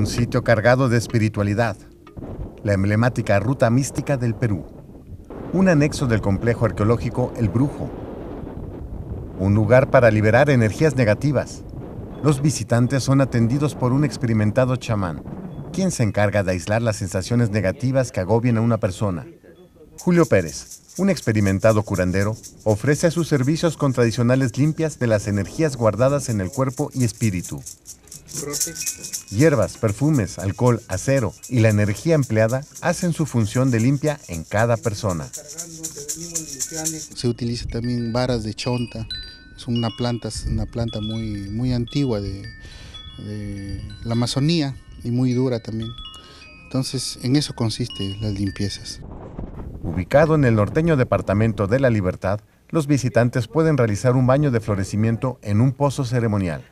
Un sitio cargado de espiritualidad. La emblemática Ruta Mística del Perú. Un anexo del complejo arqueológico El Brujo. Un lugar para liberar energías negativas. Los visitantes son atendidos por un experimentado chamán, quien se encarga de aislar las sensaciones negativas que agobian a una persona. Julio Pérez, un experimentado curandero, ofrece sus servicios con tradicionales limpias de las energías guardadas en el cuerpo y espíritu. Hierbas, perfumes, alcohol, acero y la energía empleada hacen su función de limpia en cada persona. Se utiliza también varas de chonta, es una planta, una planta muy, muy antigua de, de la Amazonía y muy dura también. Entonces, en eso consiste las limpiezas. Ubicado en el norteño departamento de La Libertad, los visitantes pueden realizar un baño de florecimiento en un pozo ceremonial.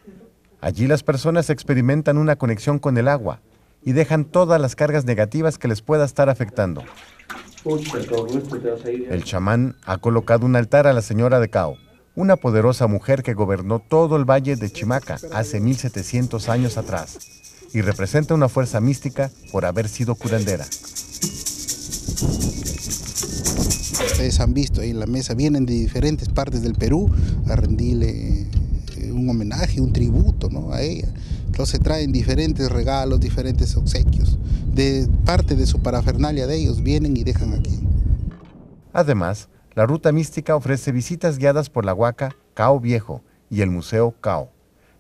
Allí las personas experimentan una conexión con el agua y dejan todas las cargas negativas que les pueda estar afectando. El chamán ha colocado un altar a la señora de Cao, una poderosa mujer que gobernó todo el valle de Chimaca hace 1700 años atrás y representa una fuerza mística por haber sido curandera. Ustedes han visto ahí en la mesa, vienen de diferentes partes del Perú a rendirle eh, homenaje, un tributo ¿no? a ella. Entonces traen diferentes regalos, diferentes obsequios. De parte de su parafernalia de ellos vienen y dejan aquí. Además, la ruta mística ofrece visitas guiadas por la Huaca Cao Viejo y el Museo Cao,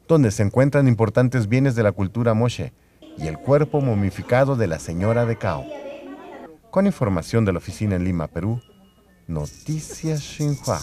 donde se encuentran importantes bienes de la cultura Moshe y el cuerpo momificado de la señora de Cao. Con información de la oficina en Lima, Perú, Noticias Xinhua.